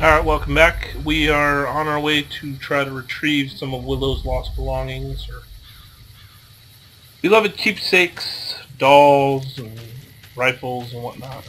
Alright, welcome back. We are on our way to try to retrieve some of Willow's lost belongings or beloved keepsakes, dolls and rifles and whatnot.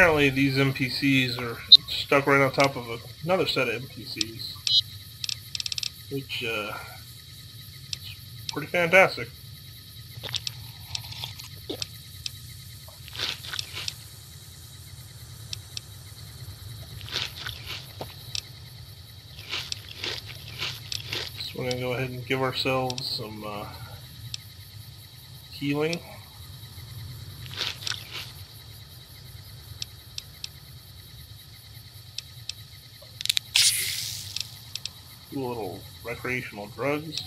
Apparently these NPCs are stuck right on top of another set of NPCs. Which, uh, is pretty fantastic. So we're going to go ahead and give ourselves some uh, healing. Little recreational drugs.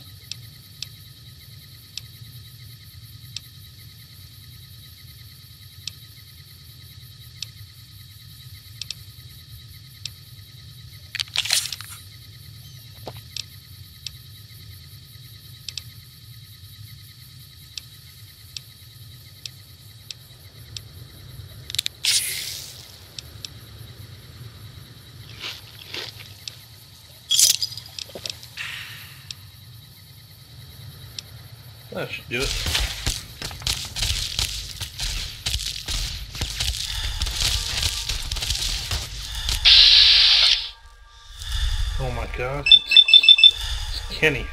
That should do it. Oh my god, it's, it's Kenny.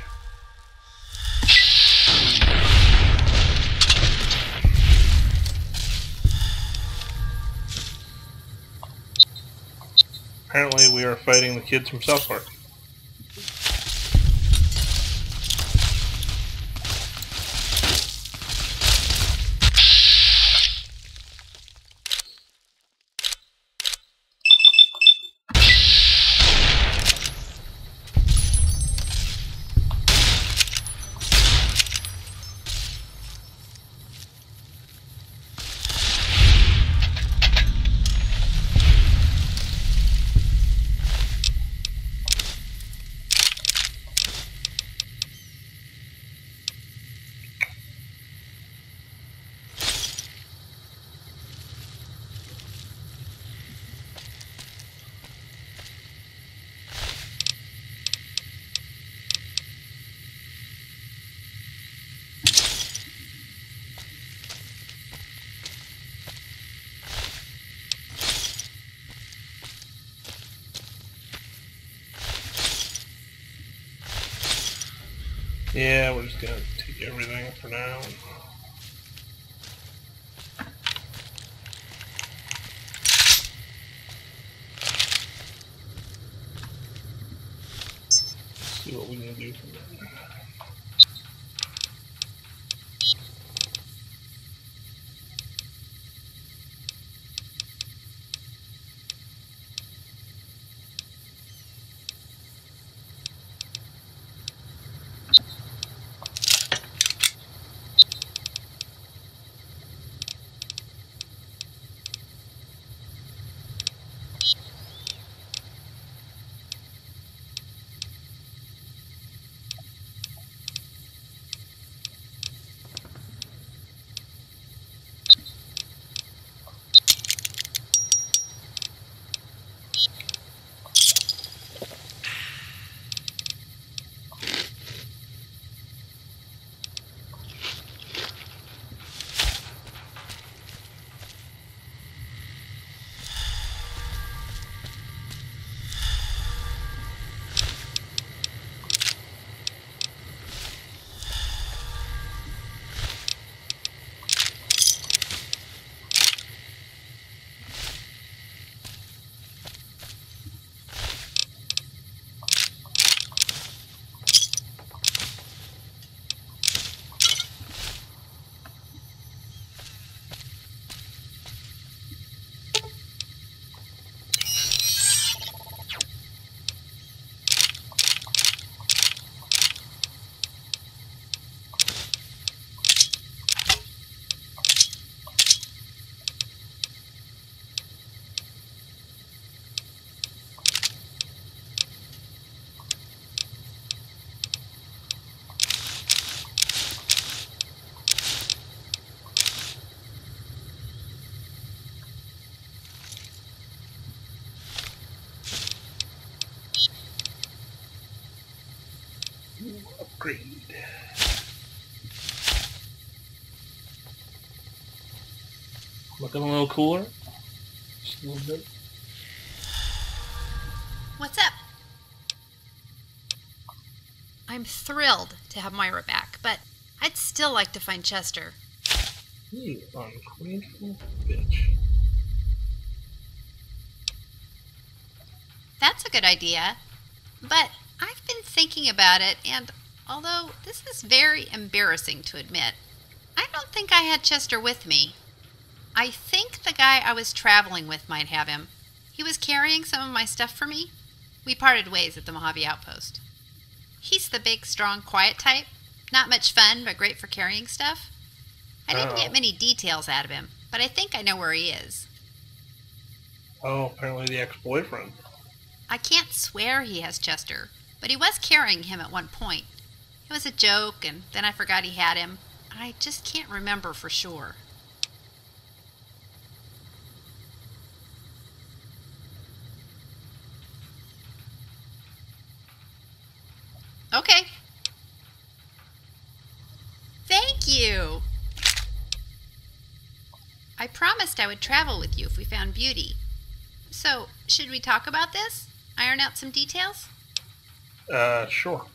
Apparently we are fighting the kids from South Park. Yeah, we're just gonna take everything for now. See what we can do from there. Upgrade. Looking a little cooler. Just a little bit. What's up? I'm thrilled to have Myra back, but I'd still like to find Chester. You ungrateful bitch. That's a good idea. But I've been thinking about it, and although this is very embarrassing to admit, I don't think I had Chester with me. I think the guy I was traveling with might have him. He was carrying some of my stuff for me. We parted ways at the Mojave outpost. He's the big, strong, quiet type. Not much fun, but great for carrying stuff. I didn't Oh. get many details out of him, but I think I know where he is. Oh, apparently the ex-boyfriend. I can't swear he has Chester, but he was carrying him at one point. It was a joke, and then I forgot he had him. I just can't remember for sure. Okay. Thank you. I promised I would travel with you if we found beauty. So, should we talk about this? Iron out some details? Uh, sure.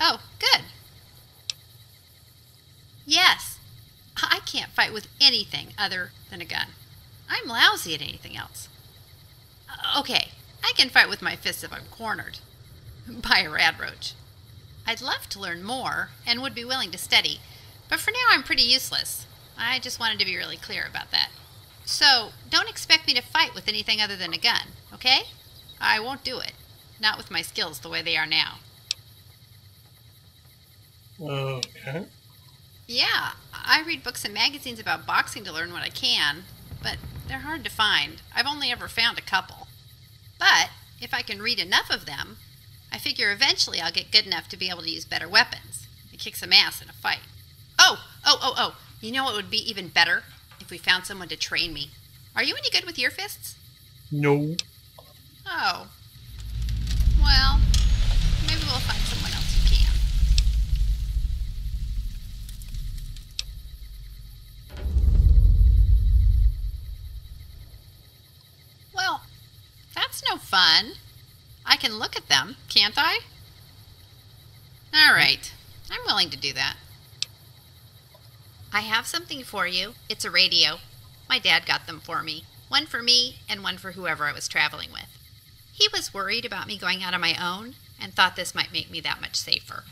Oh, good. Yes. I can't with anything other than a gun. I'm lousy at anything else. Uh, Okay, I can fight with my fists if I'm cornered. By a radroach. I'd love to learn more and would be willing to study, but for now I'm pretty useless. I just wanted to be really clear about that. So, don't expect me to fight with anything other than a gun, okay? I won't do it. Not with my skills the way they are now. Okay. Yeah, I read books and magazines about boxing to learn what I can, but they're hard to find. I've only ever found a couple. But if I can read enough of them, I figure eventually I'll get good enough to be able to use better weapons and kick some ass in a fight. Oh, oh, oh, oh. You know what would be even better? If we found someone to train me. Are you any good with your fists? No. Oh. Well, maybe we'll find someone else who can. Well, that's no fun. I can look at them, can't I? All right. I'm willing to do that. I have something for you. It's a radio. My dad got them for me. One for me and one for whoever I was traveling with. He was worried about me going out on my own and thought this might make me that much safer.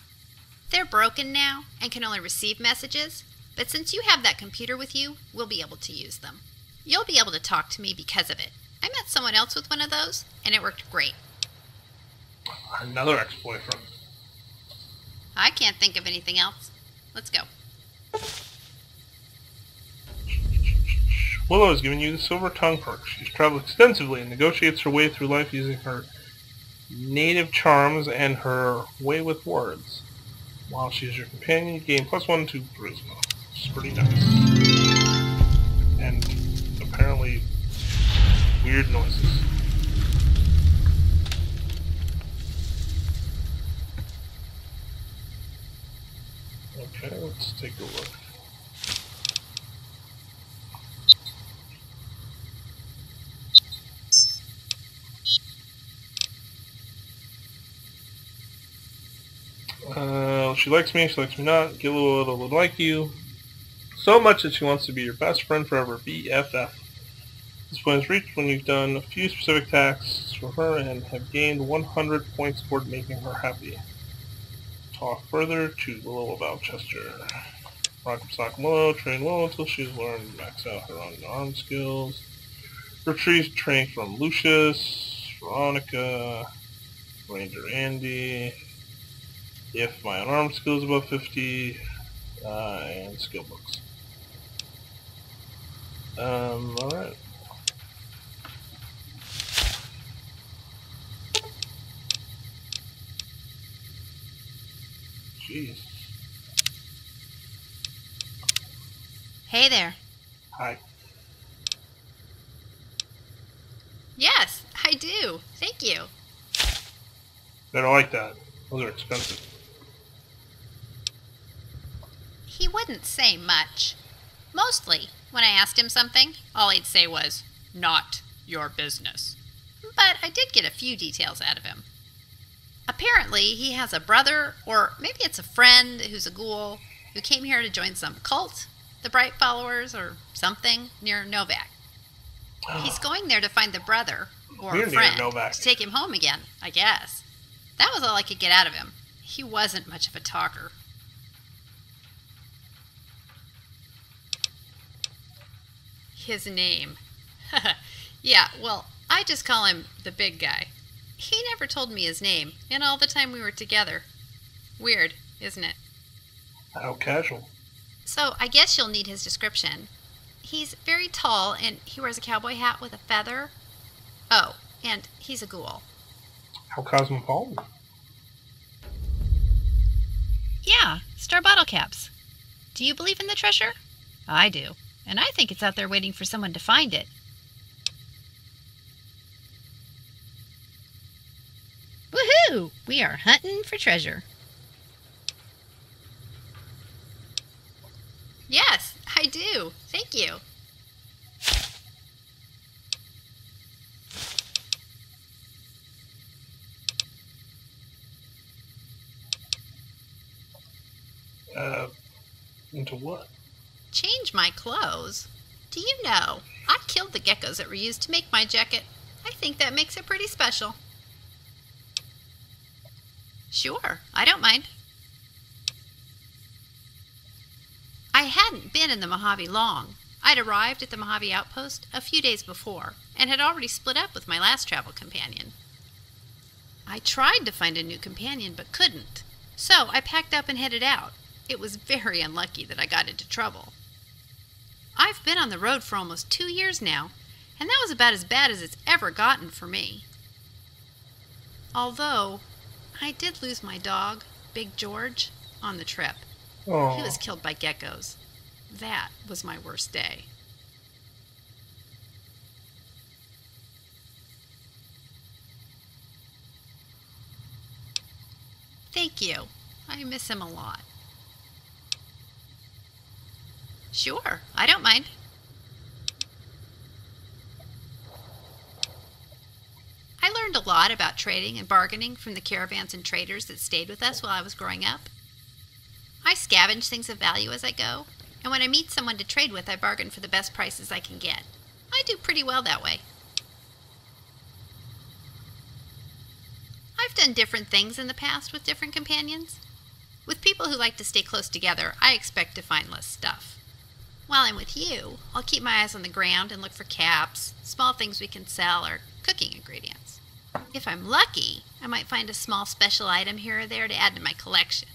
They're broken now and can only receive messages, but since you have that computer with you, we'll be able to use them. You'll be able to talk to me because of it. I met someone else with one of those, and it worked great. Another ex-boyfriend. I can't think of anything else. Let's go. Willow has given you the Silver Tongue perk. She's traveled extensively and negotiates her way through life using her native charms and her way with words. While she's your companion, you gain plus one to charisma. It's pretty nice. And apparently weird noises. Okay, let's take a look. Uh, she likes me, she likes me not. Willow would like you so much that she wants to be your best friend forever. BFF. Point is reached when you've done a few specific tasks for her and have gained 100 points toward making her happy. Talk further to Willow about Chester. Rock sock Willow, train Willow until she's learned max out her arm skills. Retrieve train from Lucius, Veronica, Ranger Andy, if my unarmed skill is above 50, uh, and skill books. Um, alright. Jeez. Hey there. Hi. Yes, I do. Thank you. Don't like that. Those are expensive. He wouldn't say much. Mostly, when I asked him something, all he'd say was, Not your business. But I did get a few details out of him. Apparently, he has a brother, or maybe it's a friend who's a ghoul, who came here to join some cult, the Bright Followers, or something, near Novac. He's going there to find the brother, or We're friend, Novac. to take him home again, I guess. That was all I could get out of him. He wasn't much of a talker. His name. yeah, well, I just call him the big guy. He never told me his name and all the time we were together. Weird, isn't it? How casual. So I guess you'll need his description. He's very tall and he wears a cowboy hat with a feather. Oh, and he's a ghoul. How cosmopolitan. Yeah, star bottle caps. Do you believe in the treasure? I do, and I think it's out there waiting for someone to find it. Woohoo! We are hunting for treasure. Yes, I do. Thank you. Uh, into what? Change my clothes? Do you know, I killed the geckos that were used to make my jacket. I think that makes it pretty special. Sure, I don't mind. I hadn't been in the Mojave long. I'd arrived at the Mojave outpost a few days before and had already split up with my last travel companion. I tried to find a new companion but couldn't, so I packed up and headed out. It was very unlucky that I got into trouble. I've been on the road for almost two years now, and that was about as bad as it's ever gotten for me. Although, I did lose my dog, Big George, on the trip. Oh, He was killed by geckos. That was my worst day. Thank you. I miss him a lot. Sure, I don't mind. I learned a lot about trading and bargaining from the caravans and traders that stayed with us while I was growing up. I scavenge things of value as I go, and when I meet someone to trade with, I bargain for the best prices I can get. I do pretty well that way. I've done different things in the past with different companions. With people who like to stay close together, I expect to find less stuff. While I'm with you, I'll keep my eyes on the ground and look for caps, small things we can sell, or cooking ingredients. If I'm lucky, I might find a small special item here or there to add to my collection.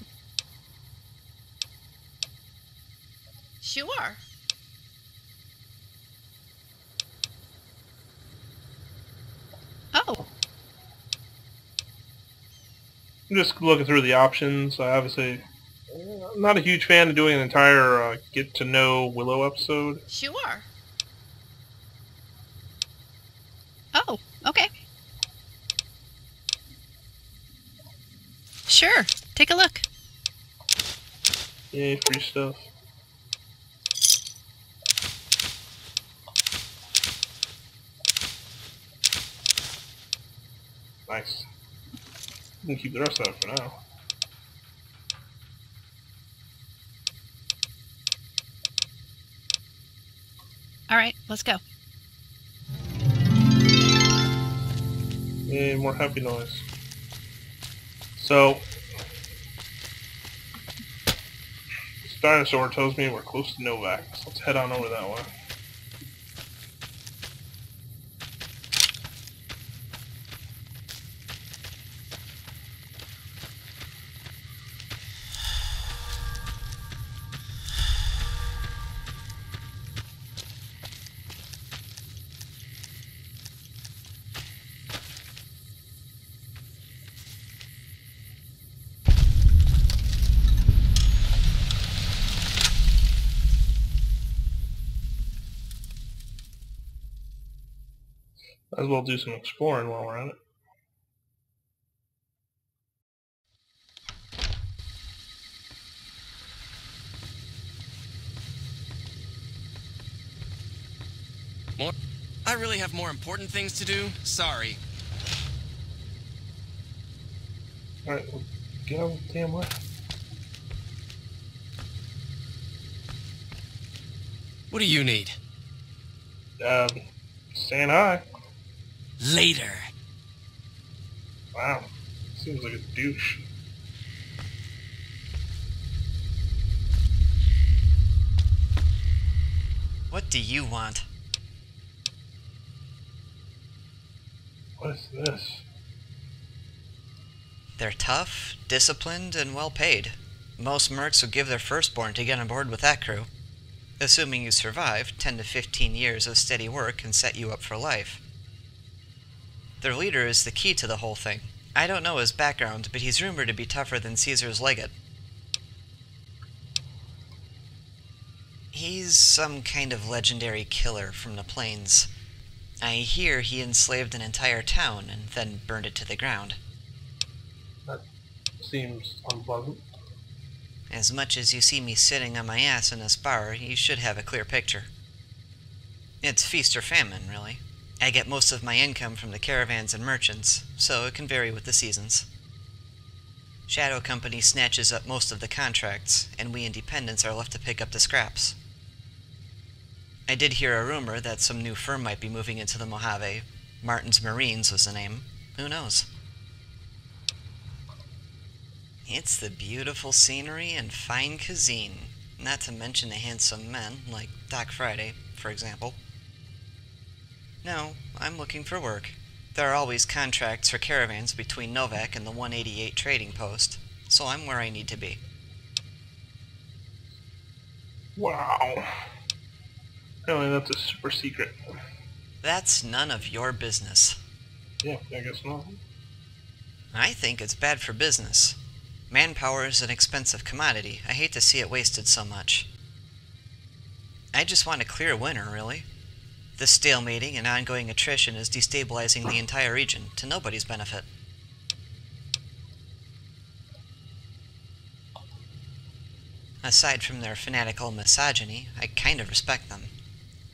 Sure. Oh, I'm just looking through the options. I obviously, I'm not a huge fan of doing an entire uh, get to know Willow episode. sure. Oh, okay. Sure, take a look. Yay, free stuff. Nice. We can keep the rest of it for now. All right, let's go. Yay, more happy noise. So, this dinosaur tells me we're close to Novac, so let's head on over that way. Well do some exploring while we're at it. More? I really have more important things to do. Sorry. Alright, well, get out of the damn way. What do you need? Um, saying hi. Later. Wow. Seems like a douche. What do you want? What is this? They're tough, disciplined, and well paid. Most mercs would give their firstborn to get on board with that crew. Assuming you survive, 10 to 15 years of steady work can set you up for life. Their leader is the key to the whole thing. I don't know his background, but he's rumored to be tougher than Caesar's legate. He's some kind of legendary killer from the plains. I hear he enslaved an entire town and then burned it to the ground. That seems unpleasant. As much as you see me sitting on my ass in this bar, you should have a clear picture. It's feast or famine, really. I get most of my income from the caravans and merchants, so it can vary with the seasons. Shadow Company snatches up most of the contracts, and we independents are left to pick up the scraps. I did hear a rumor that some new firm might be moving into the Mojave. Martin's Marines was the name. Who knows? It's the beautiful scenery and fine cuisine, not to mention the handsome men, like Doc Friday, for example. No, I'm looking for work. There are always contracts for caravans between Novac and the 188 trading post, so I'm where I need to be. Wow. Apparently that's a super secret. That's none of your business. Yeah, I guess not. I think it's bad for business. Manpower is an expensive commodity. I hate to see it wasted so much. I just want a clear winner, really. The stalemating and ongoing attrition is destabilizing the entire region, to nobody's benefit. Aside from their fanatical misogyny, I kind of respect them.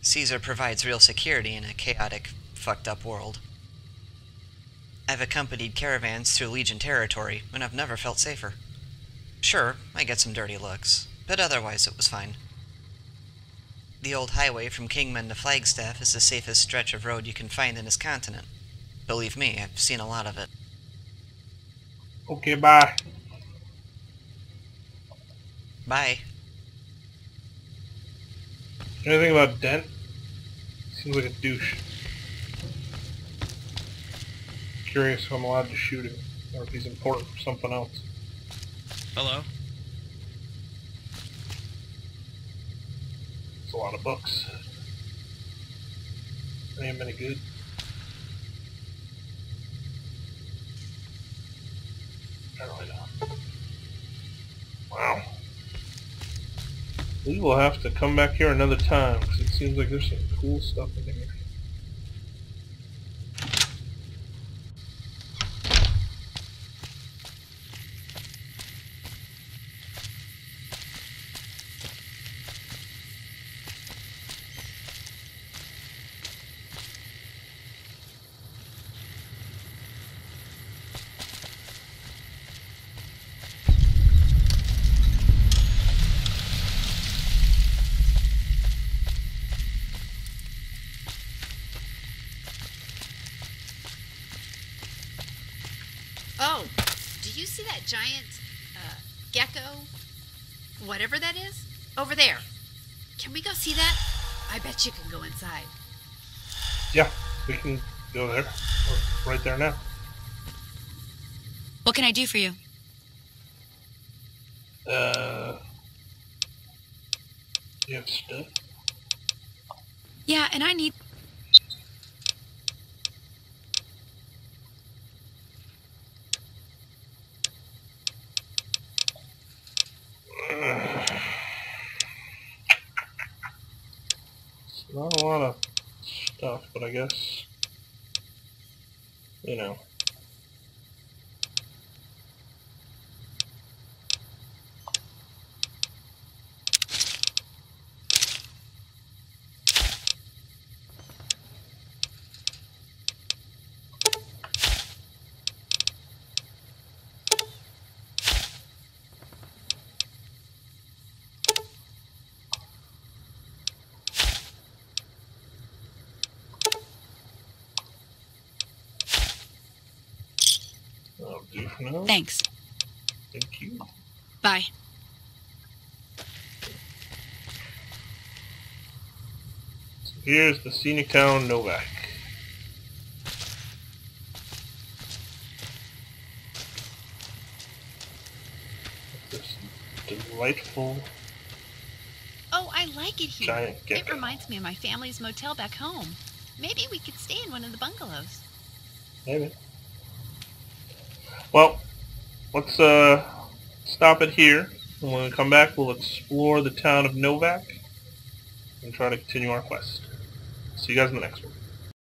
Caesar provides real security in a chaotic, fucked up world. I've accompanied caravans through Legion territory, and I've never felt safer. Sure, I get some dirty looks, but otherwise it was fine. The old highway from Kingman to Flagstaff is the safest stretch of road you can find in this continent. Believe me, I've seen a lot of it. Okay, bye. Bye. Anything about Dent? Seems like a douche. Curious if I'm allowed to shoot him, or if he's important for something else. Hello? A lot of books. They ain't any good. Not. Wow. We will have to come back here another time, because it seems like there's some cool stuff in here. See that giant uh, gecko? Whatever that is? Over there. Can we go see that? I bet you can go inside. Yeah, we can go there. We're right there now. What can I do for you? Uh, you have stuff? Yeah, and I need. Not a lot of stuff, but I guess, you know. Thanks. Thank you. Bye. So here's the scenic town Novac. This delightful Oh, I like it here. giant gecko. It reminds me of my family's motel back home. Maybe we could stay in one of the bungalows. Maybe. Well, let's uh stop it here. And when we come back, we'll explore the town of Novac and try to continue our quest. See you guys in the next one.